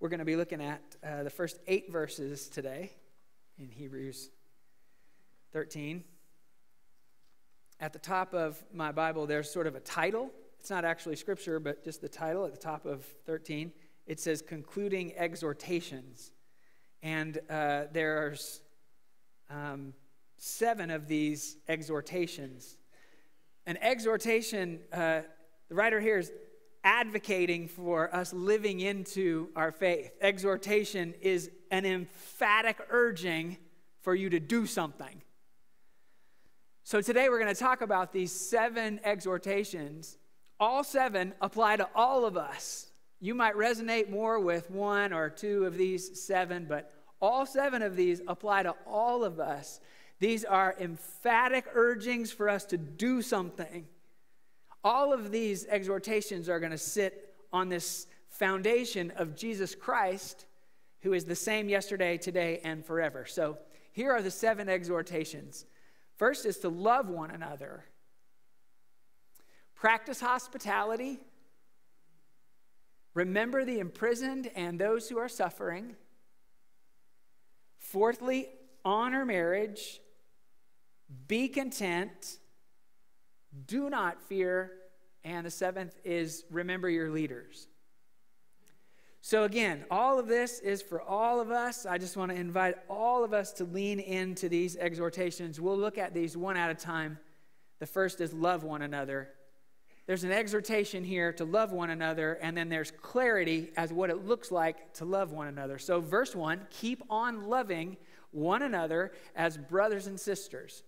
We're going to be looking at uh, the first eight verses today in Hebrews 13. At the top of my Bible, there's sort of a title. It's not actually scripture, but just the title at the top of 13. It says concluding exhortations. And uh, there's um, seven of these exhortations. An exhortation, uh, the writer here is advocating for us living into our faith. Exhortation is an emphatic urging for you to do something. So today we're going to talk about these seven exhortations. All seven apply to all of us. You might resonate more with one or two of these seven, but all seven of these apply to all of us. These are emphatic urgings for us to do something. All of these exhortations are going to sit on this foundation of Jesus Christ, who is the same yesterday, today, and forever. So here are the seven exhortations. First is to love one another, practice hospitality, remember the imprisoned and those who are suffering. Fourthly, honor marriage, be content, do not fear. And the seventh is remember your leaders. So, again, all of this is for all of us. I just want to invite all of us to lean into these exhortations. We'll look at these one at a time. The first is love one another. There's an exhortation here to love one another, and then there's clarity as what it looks like to love one another. So, verse 1 keep on loving one another as brothers and sisters.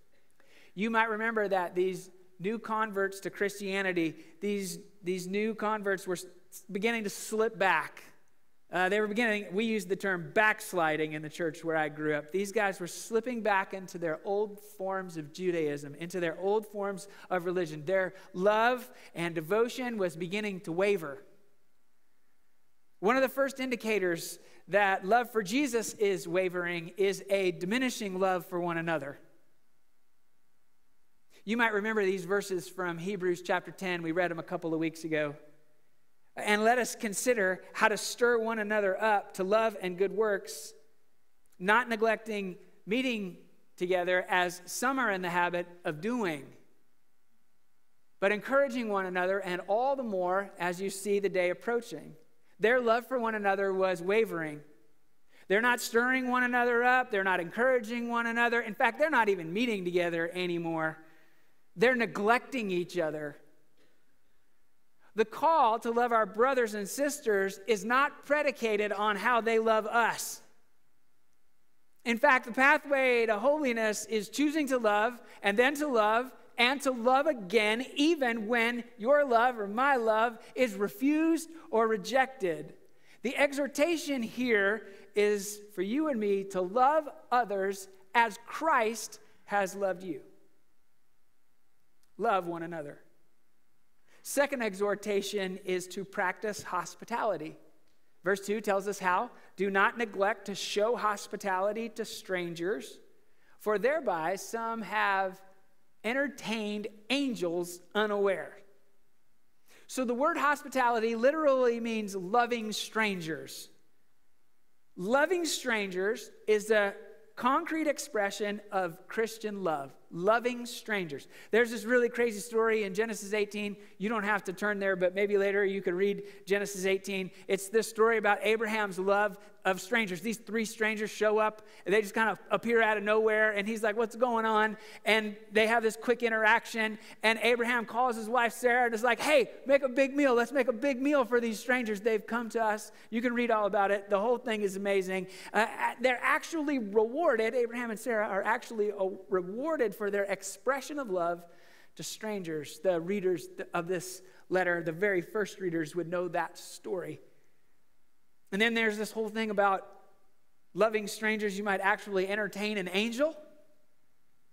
You might remember that these new converts to Christianity, these, these new converts were beginning to slip back. Uh, they were beginning, we used the term backsliding in the church where I grew up. These guys were slipping back into their old forms of Judaism, into their old forms of religion. Their love and devotion was beginning to waver. One of the first indicators that love for Jesus is wavering is a diminishing love for one another. You might remember these verses from Hebrews chapter 10. We read them a couple of weeks ago. And let us consider how to stir one another up to love and good works, not neglecting meeting together as some are in the habit of doing, but encouraging one another, and all the more as you see the day approaching. Their love for one another was wavering. They're not stirring one another up. They're not encouraging one another. In fact, they're not even meeting together anymore. They're neglecting each other. The call to love our brothers and sisters is not predicated on how they love us. In fact, the pathway to holiness is choosing to love and then to love and to love again, even when your love or my love is refused or rejected. The exhortation here is for you and me to love others as Christ has loved you love one another. Second exhortation is to practice hospitality. Verse 2 tells us how do not neglect to show hospitality to strangers, for thereby some have entertained angels unaware. So the word hospitality literally means loving strangers. Loving strangers is a concrete expression of Christian love loving strangers. There's this really crazy story in Genesis 18. You don't have to turn there, but maybe later you could read Genesis 18. It's this story about Abraham's love of strangers. These three strangers show up, and they just kind of appear out of nowhere, and he's like, What's going on? And they have this quick interaction, and Abraham calls his wife Sarah and is like, Hey, make a big meal. Let's make a big meal for these strangers. They've come to us. You can read all about it. The whole thing is amazing. Uh, they're actually rewarded, Abraham and Sarah are actually uh, rewarded for their expression of love to strangers. The readers of this letter, the very first readers, would know that story. And then there's this whole thing about loving strangers. You might actually entertain an angel.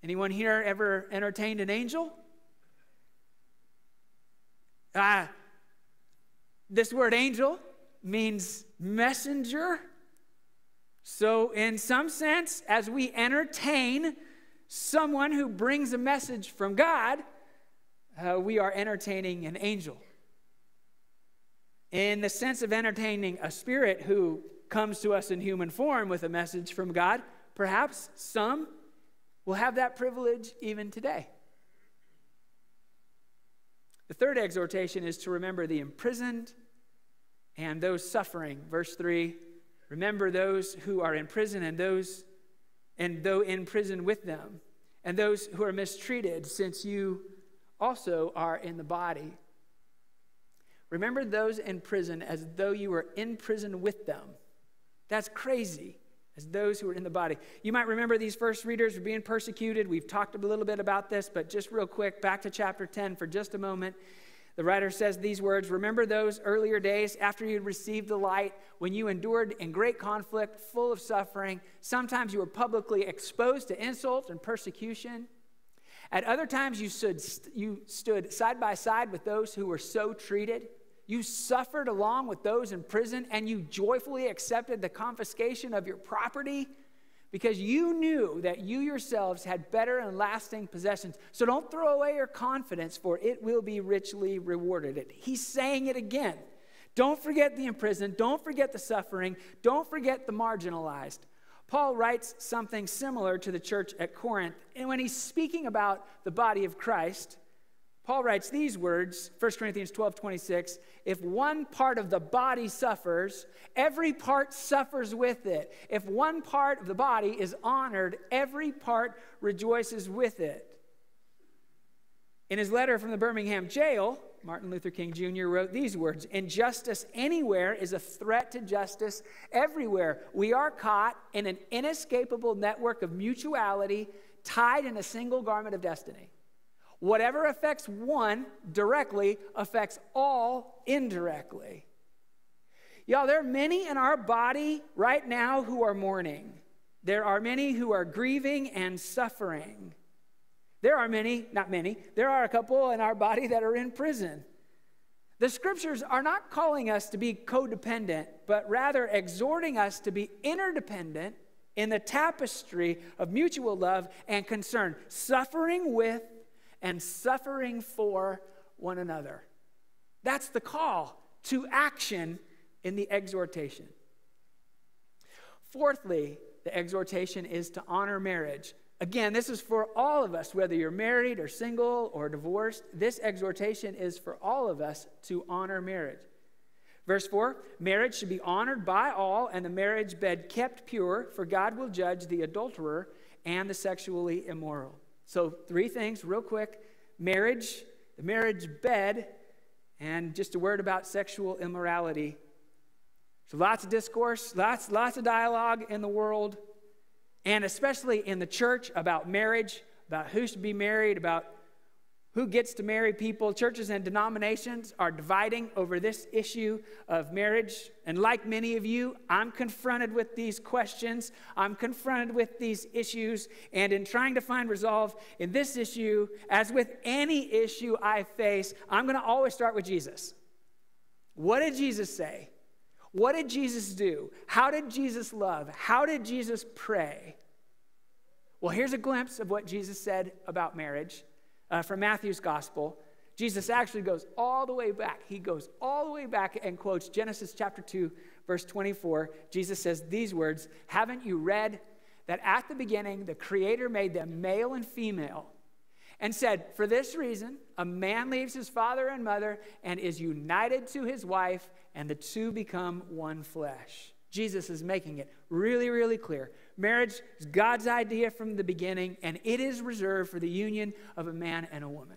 Anyone here ever entertained an angel? Ah, this word angel means messenger. So, in some sense, as we entertain someone who brings a message from God, uh, we are entertaining an angel. in the sense of entertaining a spirit who comes to us in human form with a message from God, perhaps some will have that privilege even today. The third exhortation is to remember the imprisoned and those suffering. Verse 3 Remember those who are in prison and those and though in prison with them, and those who are mistreated, since you also are in the body. Remember those in prison as though you were in prison with them. That's crazy, as those who are in the body. You might remember these first readers were being persecuted. We've talked a little bit about this, but just real quick, back to chapter 10 for just a moment. The writer says these words Remember those earlier days after you'd received the light, when you endured in great conflict, full of suffering. Sometimes you were publicly exposed to insult and persecution. At other times, you stood, you stood side by side with those who were so treated. You suffered along with those in prison, and you joyfully accepted the confiscation of your property because you knew that you yourselves had better and lasting possessions. So don't throw away your confidence, for it will be richly rewarded. He's saying it again. Don't forget the imprisoned. Don't forget the suffering. Don't forget the marginalized. Paul writes something similar to the church at Corinth. And when he's speaking about the body of Christ, Paul writes these words, 1 Corinthians 12 26. If one part of the body suffers, every part suffers with it. If one part of the body is honored, every part rejoices with it. In his letter from the Birmingham jail, Martin Luther King Jr. wrote these words Injustice anywhere is a threat to justice everywhere. We are caught in an inescapable network of mutuality tied in a single garment of destiny. Whatever affects one directly affects all indirectly. Y'all, there are many in our body right now who are mourning. There are many who are grieving and suffering. There are many, not many, there are a couple in our body that are in prison. The scriptures are not calling us to be codependent, but rather exhorting us to be interdependent in the tapestry of mutual love and concern, suffering with and suffering for one another. That's the call to action in the exhortation. Fourthly, the exhortation is to honor marriage. Again, this is for all of us, whether you're married or single or divorced. This exhortation is for all of us to honor marriage. Verse 4 Marriage should be honored by all, and the marriage bed kept pure, for God will judge the adulterer and the sexually immoral. So, three things, real quick marriage, the marriage bed, and just a word about sexual immorality. So, lots of discourse, lots, lots of dialogue in the world, and especially in the church about marriage, about who should be married, about who gets to marry people. Churches and denominations are dividing over this issue of marriage. And like many of you, I'm confronted with these questions. I'm confronted with these issues. And in trying to find resolve in this issue, as with any issue I face, I'm going to always start with Jesus. What did Jesus say? What did Jesus do? How did Jesus love? How did Jesus pray? Well, here's a glimpse of what Jesus said about marriage uh, from Matthew's gospel, Jesus actually goes all the way back. He goes all the way back and quotes Genesis chapter 2, verse 24. Jesus says these words Haven't you read that at the beginning the Creator made them male and female? And said, For this reason, a man leaves his father and mother and is united to his wife, and the two become one flesh. Jesus is making it really, really clear. Marriage is God's idea from the beginning, and it is reserved for the union of a man and a woman.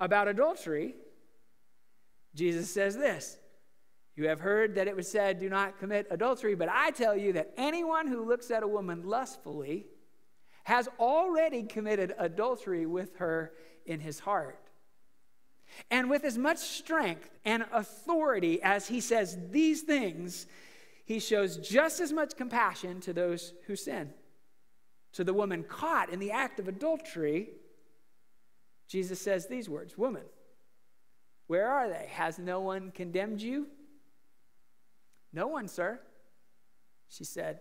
About adultery, Jesus says this You have heard that it was said, Do not commit adultery, but I tell you that anyone who looks at a woman lustfully has already committed adultery with her in his heart. And with as much strength and authority as he says these things, he shows just as much compassion to those who sin. To the woman caught in the act of adultery, Jesus says these words Woman, where are they? Has no one condemned you? No one, sir. She said,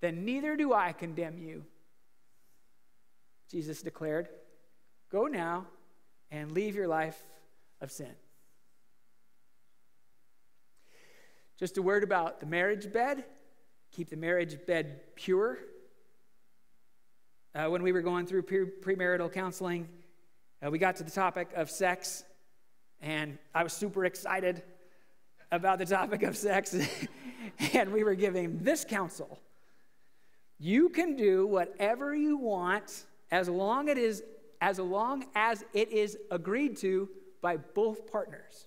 Then neither do I condemn you. Jesus declared, Go now and leave your life of sin. Just a word about the marriage bed. Keep the marriage bed pure. Uh, when we were going through pre- premarital counseling, uh, we got to the topic of sex, and I was super excited about the topic of sex, and we were giving this counsel. You can do whatever you want as long, it is, as long as it is agreed to by both partners.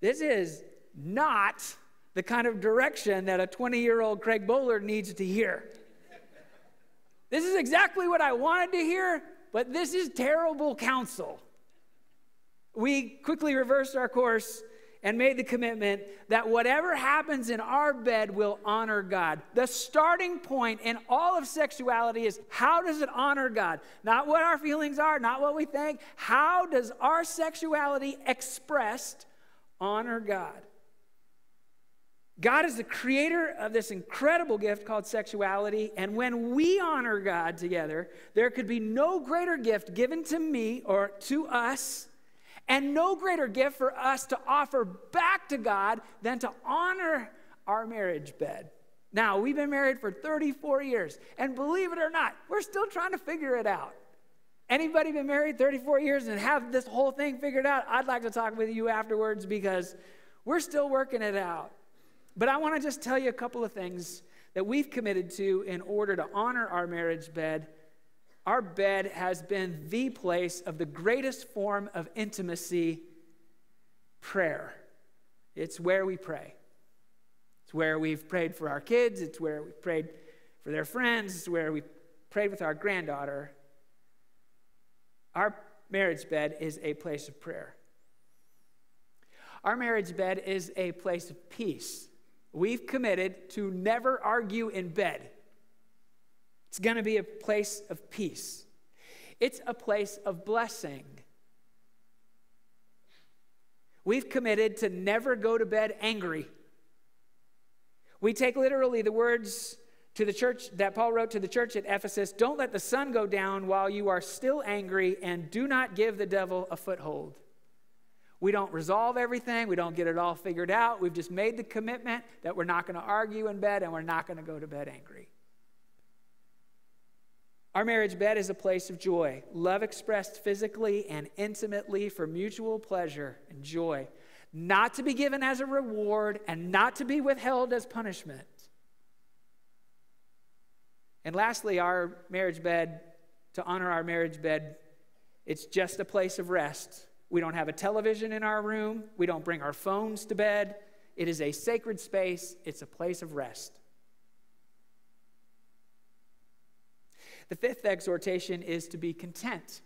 This is not the kind of direction that a 20 year old Craig Bowler needs to hear. This is exactly what I wanted to hear, but this is terrible counsel. We quickly reversed our course and made the commitment that whatever happens in our bed will honor God. The starting point in all of sexuality is how does it honor God? Not what our feelings are, not what we think. How does our sexuality expressed honor God? God is the creator of this incredible gift called sexuality, and when we honor God together, there could be no greater gift given to me or to us and no greater gift for us to offer back to God than to honor our marriage bed. Now, we've been married for 34 years, and believe it or not, we're still trying to figure it out. Anybody been married 34 years and have this whole thing figured out? I'd like to talk with you afterwards because we're still working it out. But I want to just tell you a couple of things that we've committed to in order to honor our marriage bed our bed has been the place of the greatest form of intimacy prayer. It's where we pray. It's where we've prayed for our kids, it's where we've prayed for their friends, it's where we prayed with our granddaughter. Our marriage bed is a place of prayer. Our marriage bed is a place of peace. We've committed to never argue in bed. It's going to be a place of peace, it's a place of blessing. We've committed to never go to bed angry. We take literally the words to the church that Paul wrote to the church at Ephesus Don't let the sun go down while you are still angry, and do not give the devil a foothold. We don't resolve everything, we don't get it all figured out. We've just made the commitment that we're not going to argue in bed and we're not going to go to bed angry. Our marriage bed is a place of joy, love expressed physically and intimately for mutual pleasure and joy, not to be given as a reward and not to be withheld as punishment. And lastly, our marriage bed, to honor our marriage bed, it's just a place of rest. We don't have a television in our room, we don't bring our phones to bed. It is a sacred space, it's a place of rest. The fifth exhortation is to be content.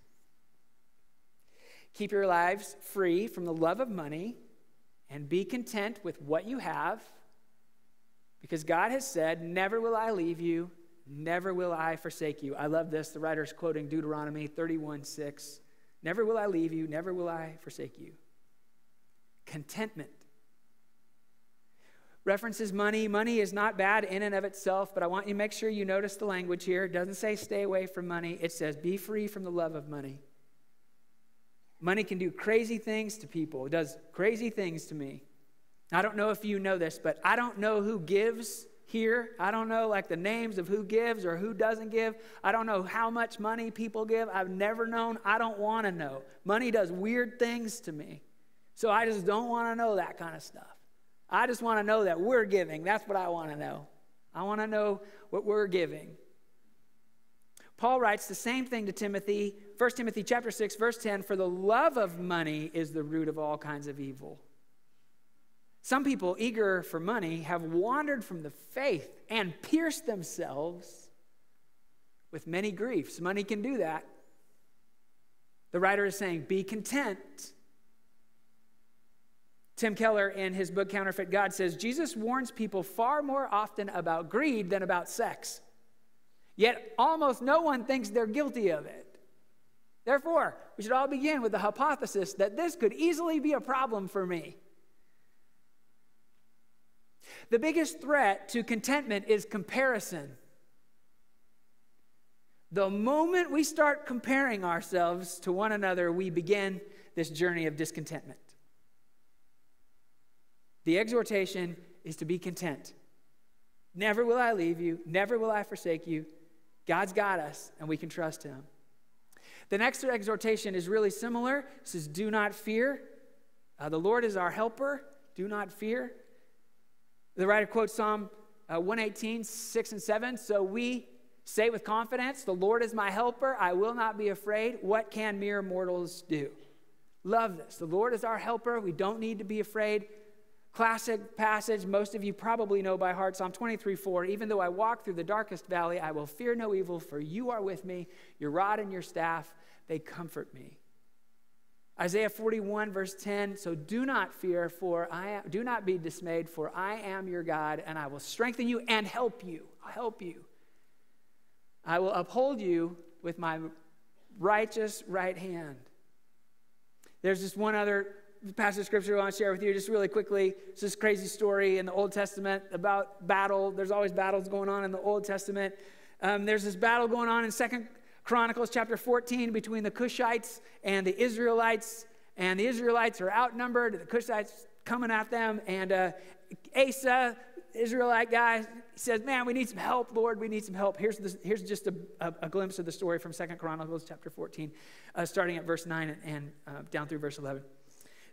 Keep your lives free from the love of money and be content with what you have because God has said, Never will I leave you, never will I forsake you. I love this. The writer is quoting Deuteronomy 31 6. Never will I leave you, never will I forsake you. Contentment references money. Money is not bad in and of itself, but I want you to make sure you notice the language here. It doesn't say stay away from money, it says be free from the love of money. Money can do crazy things to people, it does crazy things to me. I don't know if you know this, but I don't know who gives here. I don't know like the names of who gives or who doesn't give. I don't know how much money people give. I've never known. I don't want to know. Money does weird things to me. So I just don't want to know that kind of stuff. I just want to know that we're giving. That's what I want to know. I want to know what we're giving. Paul writes the same thing to Timothy, 1 Timothy chapter 6 verse 10, for the love of money is the root of all kinds of evil. Some people eager for money have wandered from the faith and pierced themselves with many griefs. Money can do that. The writer is saying, be content Tim Keller, in his book Counterfeit God, says Jesus warns people far more often about greed than about sex. Yet almost no one thinks they're guilty of it. Therefore, we should all begin with the hypothesis that this could easily be a problem for me. The biggest threat to contentment is comparison. The moment we start comparing ourselves to one another, we begin this journey of discontentment. The exhortation is to be content. Never will I leave you, never will I forsake you. God's got us, and we can trust Him. The next exhortation is really similar. It says, Do not fear. Uh, the Lord is our helper. Do not fear. The writer quotes Psalm uh, 118, 6 and 7. So we say with confidence, The Lord is my helper. I will not be afraid. What can mere mortals do? Love this. The Lord is our helper. We don't need to be afraid. Classic passage, most of you probably know by heart Psalm 23 4. Even though I walk through the darkest valley, I will fear no evil, for you are with me. Your rod and your staff, they comfort me. Isaiah 41, verse 10 So do not fear, for I am, do not be dismayed, for I am your God, and I will strengthen you and help you. I'll help you. I will uphold you with my righteous right hand. There's just one other passage of scripture I want to share with you just really quickly. It's this crazy story in the Old Testament about battle. There's always battles going on in the Old Testament. Um, there's this battle going on in Second Chronicles chapter 14 between the Cushites and the Israelites. And the Israelites are outnumbered. The Cushites coming at them. And uh, Asa, Israelite guy, says, Man, we need some help, Lord. We need some help. Here's, here's just a, a, a, glimpse of the story from Second Chronicles chapter 14, uh, starting at verse 9 and, and uh, down through verse 11.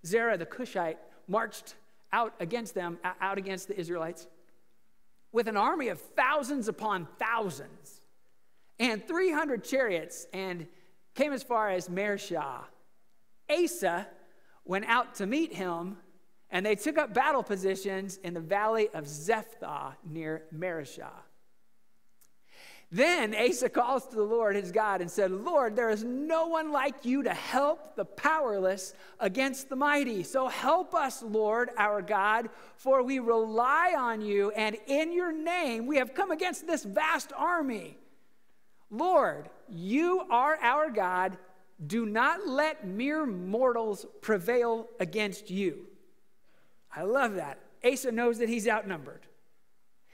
Zerah the Cushite marched out against them, out against the Israelites, with an army of thousands upon thousands and 300 chariots and came as far as Mareshah. Asa went out to meet him, and they took up battle positions in the valley of Zephathah near Mareshah. Then Asa calls to the Lord his God and said, Lord, there is no one like you to help the powerless against the mighty. So help us, Lord our God, for we rely on you, and in your name we have come against this vast army. Lord, you are our God. Do not let mere mortals prevail against you. I love that. Asa knows that he's outnumbered.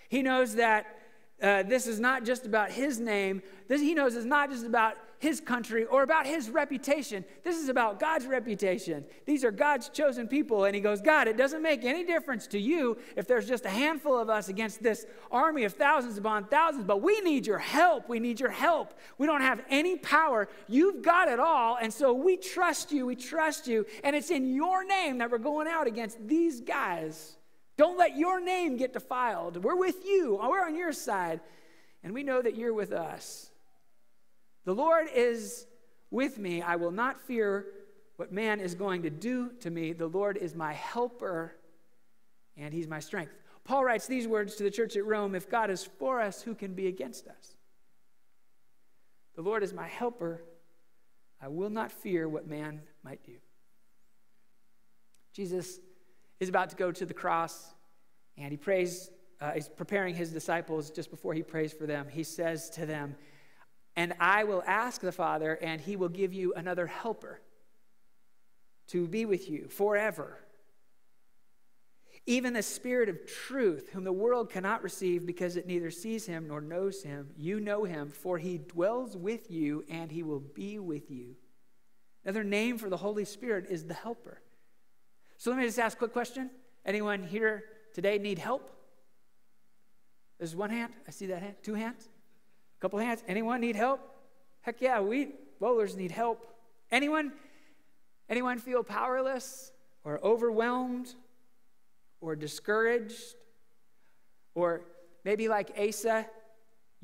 He knows that uh, this is not just about his name. This, he knows it's not just about his country or about his reputation. This is about God's reputation. These are God's chosen people. And he goes, God, it doesn't make any difference to you if there's just a handful of us against this army of thousands upon thousands, but we need your help. We need your help. We don't have any power. You've got it all. And so we trust you. We trust you. And it's in your name that we're going out against these guys. Don't let your name get defiled. We're with you, we're on your side, and we know that you're with us. The Lord is with me. I will not fear what man is going to do to me. The Lord is my helper, and he's my strength. Paul writes these words to the church at Rome If God is for us, who can be against us? The Lord is my helper. I will not fear what man might do. Jesus is about to go to the cross, and he prays, uh, he's preparing his disciples just before he prays for them. He says to them, And I will ask the Father, and he will give you another helper to be with you forever. Even the Spirit of truth, whom the world cannot receive because it neither sees him nor knows him, you know him, for he dwells with you and he will be with you. Another name for the Holy Spirit is the Helper. So let me just ask a quick question. Anyone here today need help? There's one hand. I see that hand. Two hands. A couple hands. Anyone need help? Heck yeah, we bowlers need help. Anyone? Anyone feel powerless or overwhelmed or discouraged? Or maybe like Asa,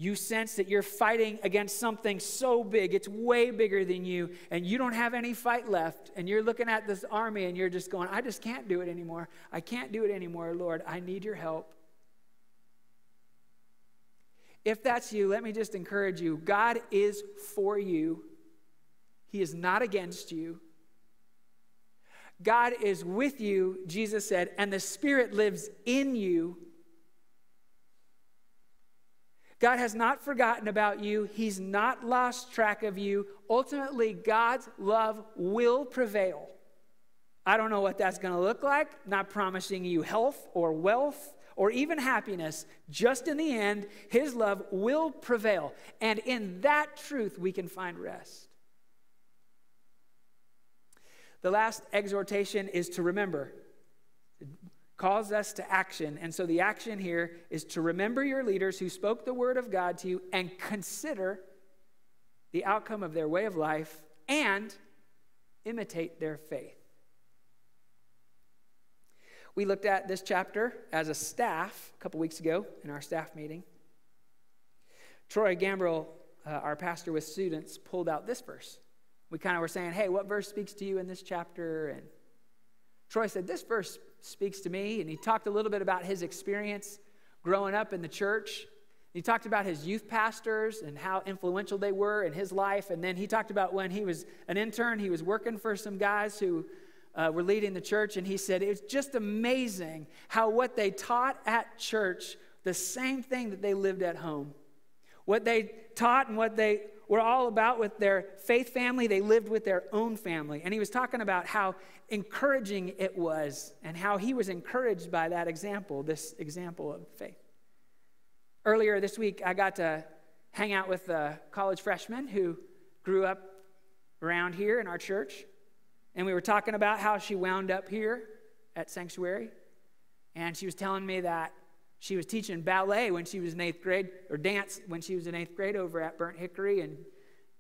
you sense that you're fighting against something so big, it's way bigger than you, and you don't have any fight left, and you're looking at this army and you're just going, I just can't do it anymore. I can't do it anymore, Lord. I need your help. If that's you, let me just encourage you God is for you, He is not against you. God is with you, Jesus said, and the Spirit lives in you. God has not forgotten about you. He's not lost track of you. Ultimately, God's love will prevail. I don't know what that's going to look like. Not promising you health or wealth or even happiness. Just in the end, His love will prevail. And in that truth, we can find rest. The last exhortation is to remember calls us to action. And so the action here is to remember your leaders who spoke the word of God to you and consider the outcome of their way of life and imitate their faith. We looked at this chapter as a staff a couple weeks ago in our staff meeting. Troy Gambrill, uh, our pastor with students, pulled out this verse. We kind of were saying, hey, what verse speaks to you in this chapter? And Troy said, this verse speaks to me. And he talked a little bit about his experience growing up in the church. He talked about his youth pastors and how influential they were in his life. And then he talked about when he was an intern, he was working for some guys who uh, were leading the church. And he said, It's just amazing how what they taught at church, the same thing that they lived at home. What they taught and what they were all about with their faith family, they lived with their own family. And he was talking about how encouraging it was and how he was encouraged by that example, this example of faith. Earlier this week, I got to hang out with a college freshman who grew up around here in our church. And we were talking about how she wound up here at Sanctuary. And she was telling me that she was teaching ballet when she was in eighth grade, or dance when she was in eighth grade over at Burnt Hickory. And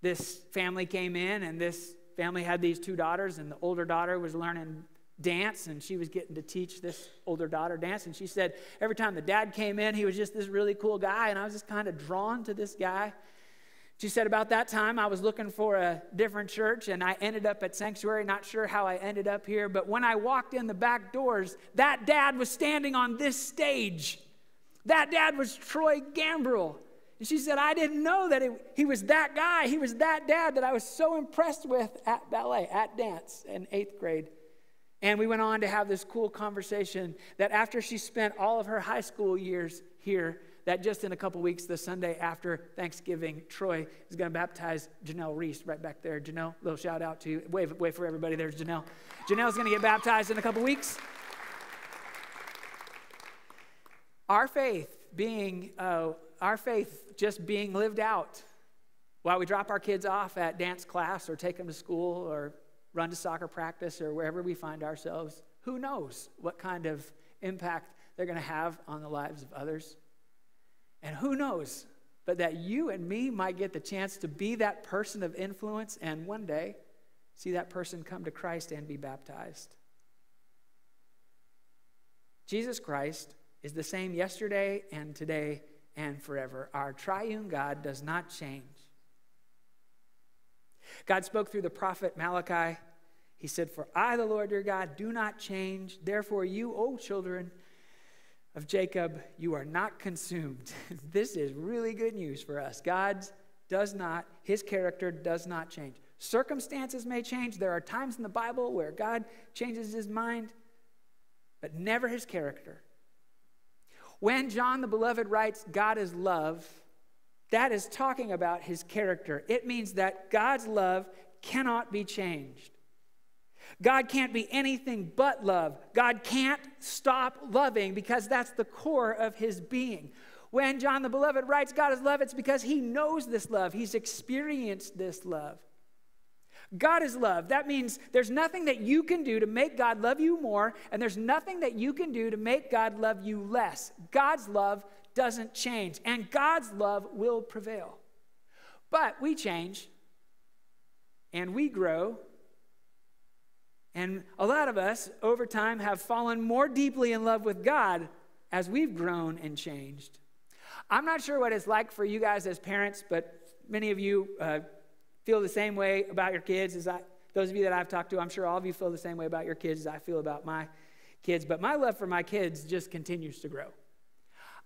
this family came in, and this family had these two daughters, and the older daughter was learning dance, and she was getting to teach this older daughter dance. And she said every time the dad came in, he was just this really cool guy, and I was just kind of drawn to this guy. She said, About that time, I was looking for a different church, and I ended up at Sanctuary. Not sure how I ended up here, but when I walked in the back doors, that dad was standing on this stage. That dad was Troy Gambrill. And she said, I didn't know that it, he was that guy. He was that dad that I was so impressed with at ballet, at dance in eighth grade. And we went on to have this cool conversation that after she spent all of her high school years here, that just in a couple weeks, the Sunday after Thanksgiving, Troy is going to baptize Janelle Reese right back there. Janelle, little shout out to you. Wave, wave for everybody. There's Janelle. Janelle's going to get baptized in a couple weeks. Our faith being, uh, our faith just being lived out while we drop our kids off at dance class or take them to school or run to soccer practice or wherever we find ourselves. Who knows what kind of impact they're going to have on the lives of others? And who knows but that you and me might get the chance to be that person of influence and one day see that person come to Christ and be baptized. Jesus Christ is the same yesterday and today and forever. Our triune God does not change. God spoke through the prophet Malachi. He said, For I, the Lord your God, do not change. Therefore, you, O children of Jacob, you are not consumed. this is really good news for us. God does not, his character does not change. Circumstances may change. There are times in the Bible where God changes his mind, but never his character. When John the Beloved writes, God is love, that is talking about his character. It means that God's love cannot be changed. God can't be anything but love. God can't stop loving because that's the core of his being. When John the Beloved writes, God is love, it's because he knows this love, he's experienced this love. God is love. That means there's nothing that you can do to make God love you more, and there's nothing that you can do to make God love you less. God's love doesn't change, and God's love will prevail. But we change, and we grow, and a lot of us over time have fallen more deeply in love with God as we've grown and changed. I'm not sure what it's like for you guys as parents, but many of you. Uh, feel the same way about your kids as I, those of you that I've talked to, I'm sure all of you feel the same way about your kids as I feel about my kids. But my love for my kids just continues to grow.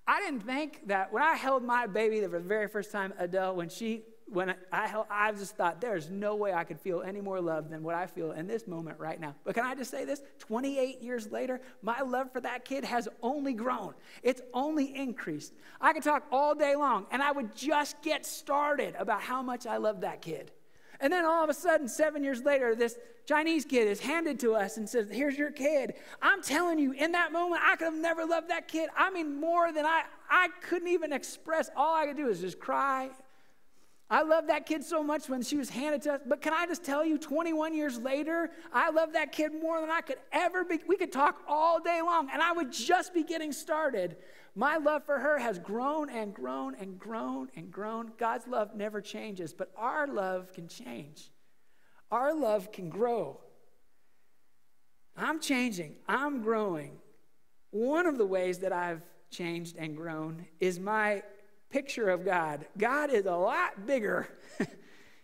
I didn't think that when I held my baby the very first time, Adele, when she when I, I, I just thought there's no way I could feel any more love than what I feel in this moment right now. But can I just say this? 28 years later, my love for that kid has only grown. It's only increased. I could talk all day long, and I would just get started about how much I love that kid. And then all of a sudden, seven years later, this Chinese kid is handed to us and says, Here's your kid. I'm telling you, in that moment, I could have never loved that kid. I mean, more than I, I couldn't even express. All I could do is just cry I love that kid so much when she was handed to us. But can I just tell you, 21 years later, I love that kid more than I could ever be. We could talk all day long, and I would just be getting started. My love for her has grown and grown and grown and grown. God's love never changes, but our love can change. Our love can grow. I'm changing, I'm growing. One of the ways that I've changed and grown is my picture of God. God is a lot bigger.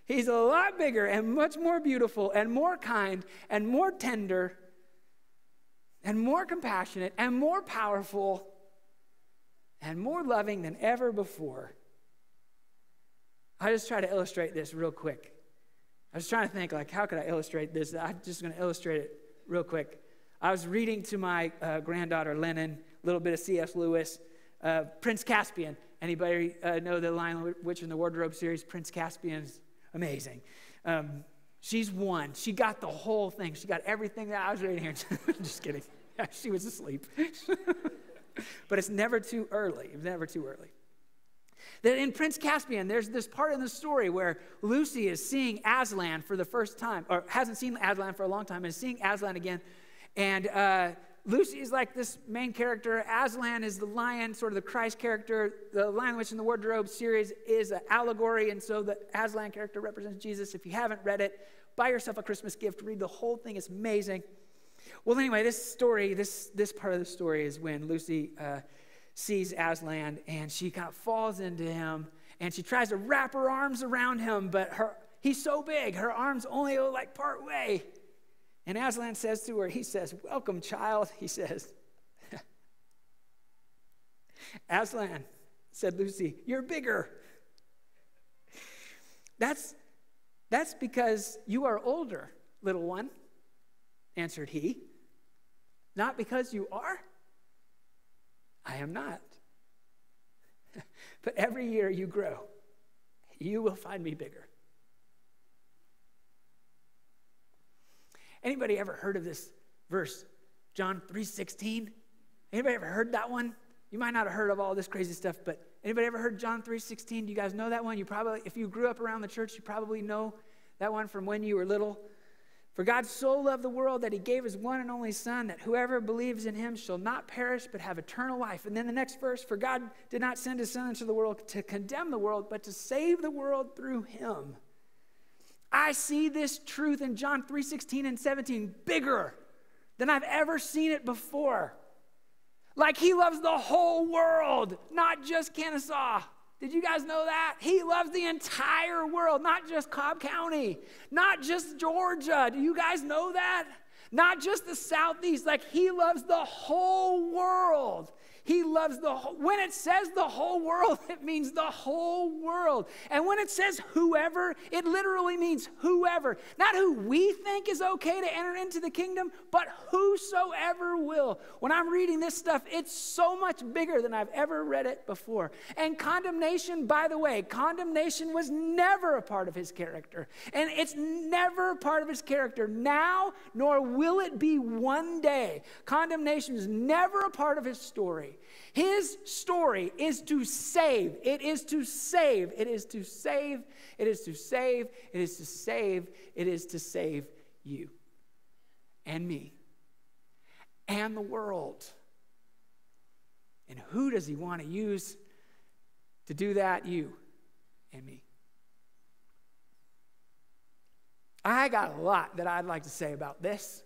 He's a lot bigger and much more beautiful and more kind and more tender and more compassionate and more powerful and more loving than ever before. I just try to illustrate this real quick. I was trying to think, like, how could I illustrate this? I'm just going to illustrate it real quick. I was reading to my uh, granddaughter Lennon a little bit of C.S. Lewis, uh, Prince Caspian. Anybody uh, know the Lion, Witch, in the Wardrobe series? Prince Caspian's amazing. Um, she's one. She got the whole thing. She got everything that I was reading here. Just kidding. she was asleep. but it's never too early. It's never too early. That in Prince Caspian, there's this part in the story where Lucy is seeing Aslan for the first time, or hasn't seen Aslan for a long time, and is seeing Aslan again. And uh, Lucy is like this main character. Aslan is the lion, sort of the Christ character. The Lion, Witch, in the Wardrobe series is an allegory, and so the Aslan character represents Jesus. If you haven't read it, buy yourself a Christmas gift. Read the whole thing, it's amazing. Well, anyway, this story, this, this part of the story is when Lucy uh, sees Aslan and she kind of falls into him and she tries to wrap her arms around him, but her, he's so big, her arms only go like part way. And Aslan says to her, he says, Welcome, child, he says. Aslan, said Lucy, you're bigger. That's, that's because you are older, little one, answered he. Not because you are. I am not. but every year you grow, you will find me bigger. Anybody ever heard of this verse, John 3:16? Anybody ever heard that one? You might not have heard of all this crazy stuff, but anybody ever heard John 3:16? Do you guys know that one? You probably if you grew up around the church, you probably know that one from when you were little. For God so loved the world that he gave his one and only Son, that whoever believes in him shall not perish but have eternal life. And then the next verse For God did not send his Son into the world to condemn the world, but to save the world through him. I see this truth in John 3 16 and 17 bigger than I've ever seen it before. Like he loves the whole world, not just Kennesaw. Did you guys know that? He loves the entire world, not just Cobb County, not just Georgia. Do you guys know that? Not just the Southeast. Like he loves the whole world. He loves the whole, when it says the whole world, it means the whole world. And when it says whoever, it literally means whoever. Not who we think is okay to enter into the kingdom, but whosoever will. When I'm reading this stuff, it's so much bigger than I've ever read it before. And condemnation, by the way, condemnation was never a part of his character. And it's never a part of his character now, nor will it be one day. Condemnation is never a part of his story. His story is to save. It is to save. It is to save. It is to save. It is to save. It is to save you and me and the world. And who does he want to use to do that? You and me. I got a lot that I'd like to say about this.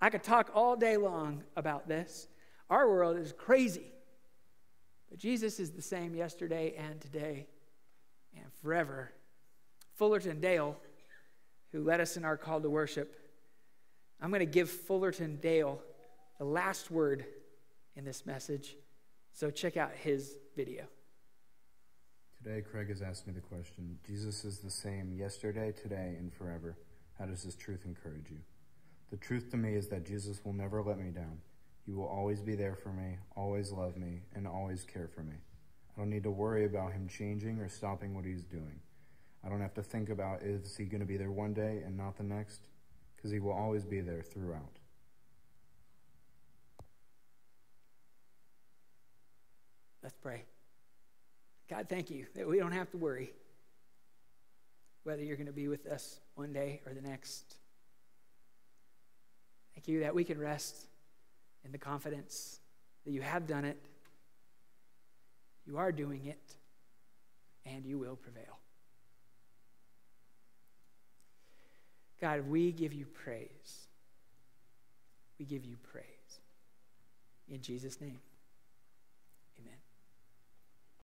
I could talk all day long about this. Our world is crazy. But Jesus is the same yesterday and today and forever. Fullerton Dale, who led us in our call to worship, I'm going to give Fullerton Dale the last word in this message. So check out his video. Today, Craig has asked me the question Jesus is the same yesterday, today, and forever. How does this truth encourage you? The truth to me is that Jesus will never let me down. You will always be there for me, always love me, and always care for me. I don't need to worry about him changing or stopping what he's doing. I don't have to think about is he going to be there one day and not the next, because he will always be there throughout. Let's pray. God, thank you that we don't have to worry. whether you're going to be with us one day or the next. Thank you that we can rest in the confidence that you have done it, you are doing it, and you will prevail. God, we give you praise. We give you praise. In Jesus' name.